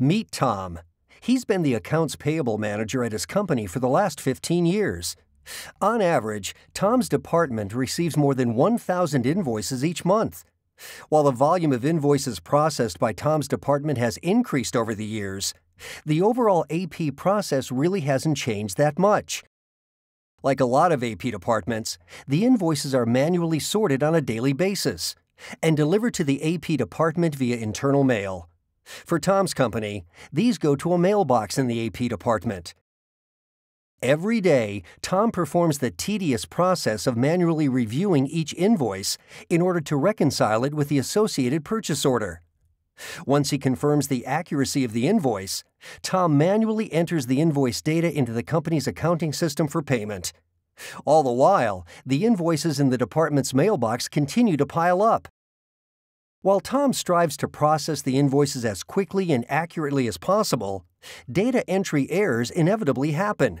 Meet Tom. He's been the accounts payable manager at his company for the last 15 years. On average, Tom's department receives more than 1,000 invoices each month. While the volume of invoices processed by Tom's department has increased over the years, the overall AP process really hasn't changed that much. Like a lot of AP departments, the invoices are manually sorted on a daily basis and delivered to the AP department via internal mail. For Tom's company, these go to a mailbox in the AP department. Every day, Tom performs the tedious process of manually reviewing each invoice in order to reconcile it with the associated purchase order. Once he confirms the accuracy of the invoice, Tom manually enters the invoice data into the company's accounting system for payment. All the while, the invoices in the department's mailbox continue to pile up. While Tom strives to process the invoices as quickly and accurately as possible, data entry errors inevitably happen.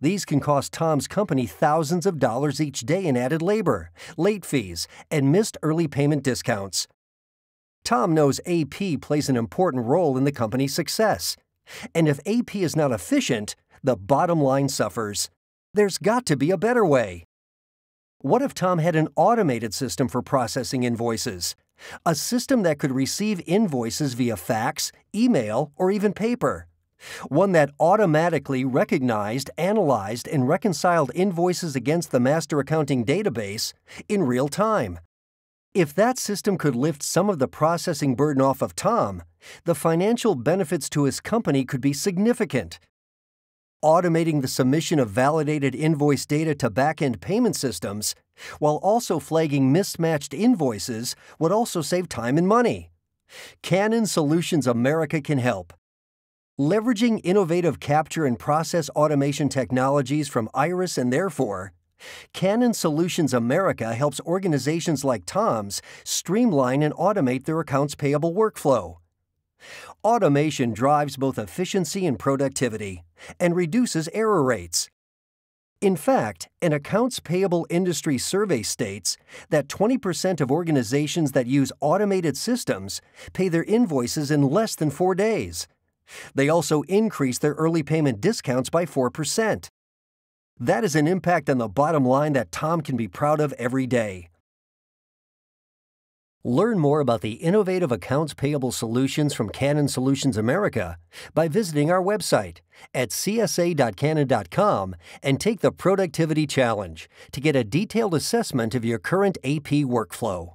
These can cost Tom's company thousands of dollars each day in added labor, late fees, and missed early payment discounts. Tom knows AP plays an important role in the company's success. And if AP is not efficient, the bottom line suffers. There's got to be a better way. What if Tom had an automated system for processing invoices? A system that could receive invoices via fax, email, or even paper. One that automatically recognized, analyzed, and reconciled invoices against the master accounting database in real time. If that system could lift some of the processing burden off of Tom, the financial benefits to his company could be significant. Automating the submission of validated invoice data to back-end payment systems, while also flagging mismatched invoices, would also save time and money. Canon Solutions America can help. Leveraging innovative capture and process automation technologies from Iris and Therefore, Canon Solutions America helps organizations like Tom's streamline and automate their accounts payable workflow. Automation drives both efficiency and productivity and reduces error rates. In fact, an accounts payable industry survey states that 20% of organizations that use automated systems pay their invoices in less than four days. They also increase their early payment discounts by 4%. That is an impact on the bottom line that Tom can be proud of every day. Learn more about the innovative accounts payable solutions from Canon Solutions America by visiting our website at csa.canon.com and take the Productivity Challenge to get a detailed assessment of your current AP workflow.